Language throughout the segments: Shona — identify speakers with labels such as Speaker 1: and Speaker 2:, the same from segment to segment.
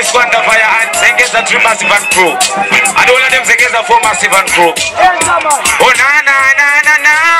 Speaker 1: This one Squander Fire and Sengeza 3 Massive and Crew. And all of them Sengeza 4 Massive and Crew. Oh, na na na na na.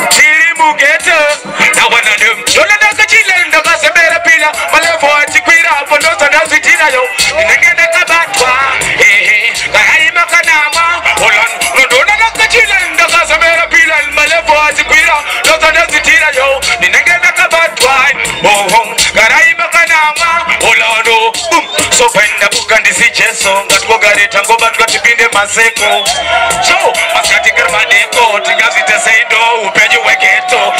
Speaker 1: garaimakanama olano um, sokwenda kukandisi jeso ngatikogareta ngoba twatipinde maseko so masikatigarimadeko tingazitesaindo upenyu weketo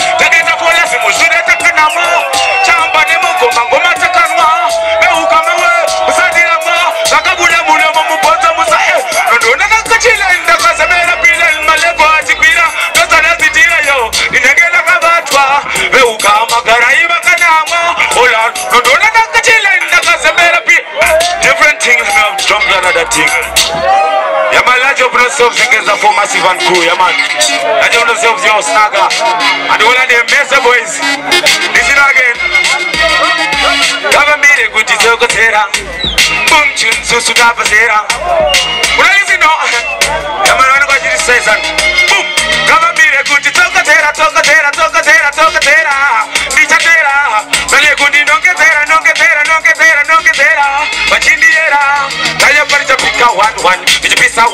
Speaker 1: father tik yama lajo bro so vikeza for massive and cool yama lajo bro so vyo snaga and wala de mesa boys this is again kama mire kuti tokotera bum chun so su da pasera wala is no yama wana kwa jiri season bum kama mire kuti tokotera tokotera tokotera tokotera bichatera bale kuti nongetera nongetera nongetera nongetera bachin parichapika 11 ichipisa 11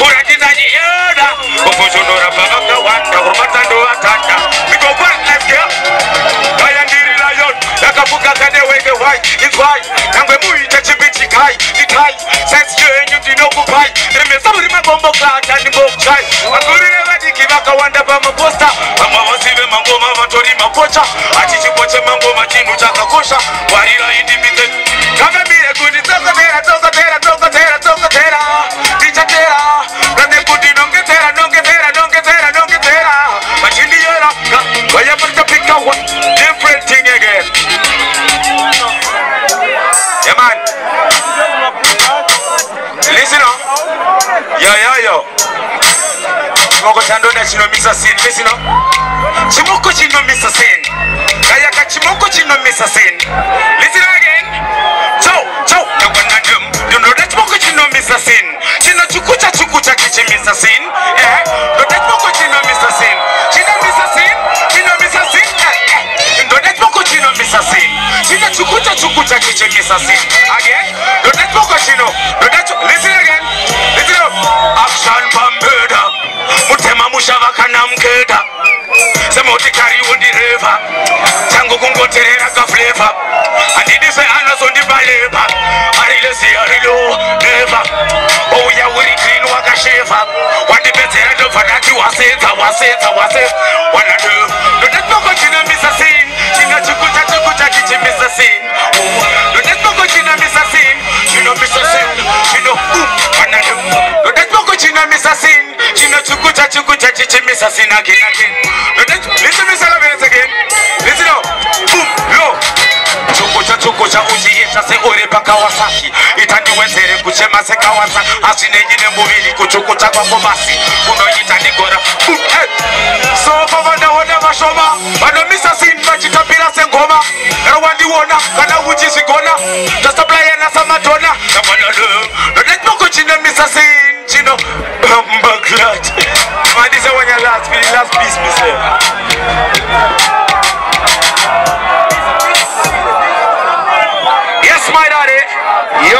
Speaker 1: kuratidanyiera kubvuzvonora pakakawanda kurubatsa ndovatanda mitopa fka kaya ndirirayo ndakabuka kane weke wai izwai nhangwe muita chipi chikai itai sainsiyo henyu ndinokupai rimesa muri magomboka atandimbokuchai vakurire vadiki vakawanda pamaposta vamwe vose vemangoma vatori makocha hatichipo chemangoma chinhu chakakosha wariraindimi dzedu kavemire kuti dze kinomisa sin misino chimuko kinomisa sin kayaka chimuko kinomisa sin listen again so so the one that you you know that chimuko kinomisa sin chino Chukucha chikucha kichimisa sin eh, eh. no that chimuko kinomisa sin chinomisa sin kinomisa sin eh, eh. no that chimuko kinomisa sin chino Chukucha chikucha kichimisa sin again no that chimuko chino no that ndega semotikari undireva tangu kungoterera kafureva handidi seanazondibaleva arilesiarilo neva ouya uri kini wakasheva wandipedzera ndobva ndati wasedza wasedza wasedza wanato ndotatokochinamisa sei chinga chikuta chokuta chichimisa sei tichimisa sina again again. Let it let me say it again. Let it Boom, low. chokocha chokocha uchiita seore pakawasaki ita ndiwedzere kuchema sekawasa hazvinenyi nemuviri kuchokocha kwako masi kunoita ndigora so pavandaona vashoma vanomisa sini vachitapira sengoma rawandiona kana uchizvigona tasaplayana samadhona ndoneokochinomisa sini chino bambaglat